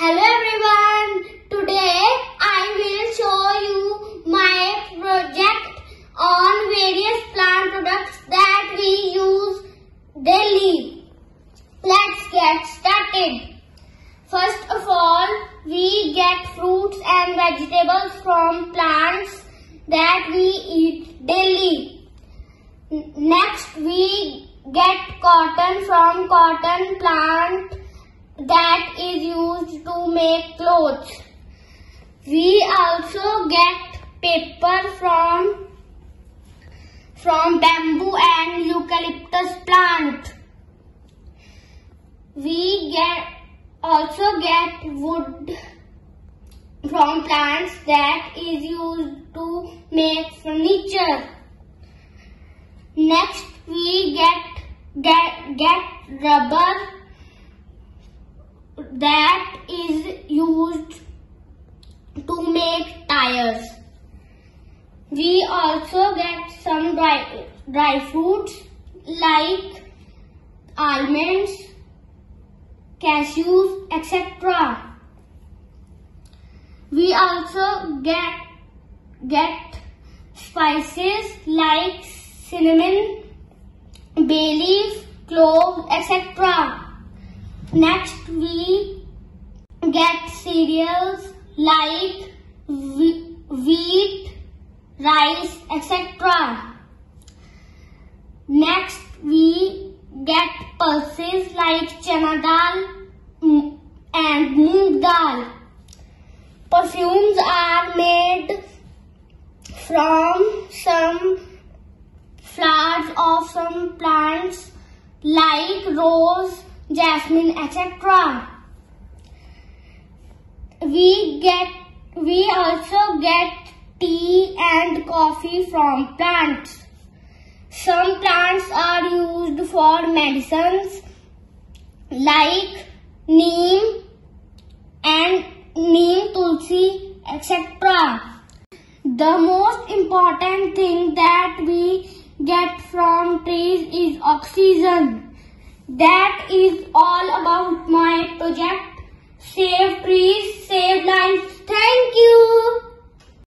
Hello everyone. Today I will show you my project on various plant products that we use daily. Let's get started. First of all, we get fruits and vegetables from plants that we eat daily. Next, we get cotton from cotton plant used to make clothes. We also get paper from from bamboo and eucalyptus plant. We get also get wood from plants that is used to make furniture. Next we get get get rubber that is used to make tires. We also get some dry, dry fruits like almonds, cashews, etc. We also get get spices like cinnamon, bay leaf, cloves, etc. Next, we get cereals like wheat, rice, etc. Next, we get pulses like chana dal and moong dal. Perfumes are made from some flowers of some plants like rose, jasmine, etc. We get we also get tea and coffee from plants. Some plants are used for medicines like neem and neem tulsi etc. The most important thing that we get from trees is oxygen. That is all about my project. Save trees, save lives. Thank you.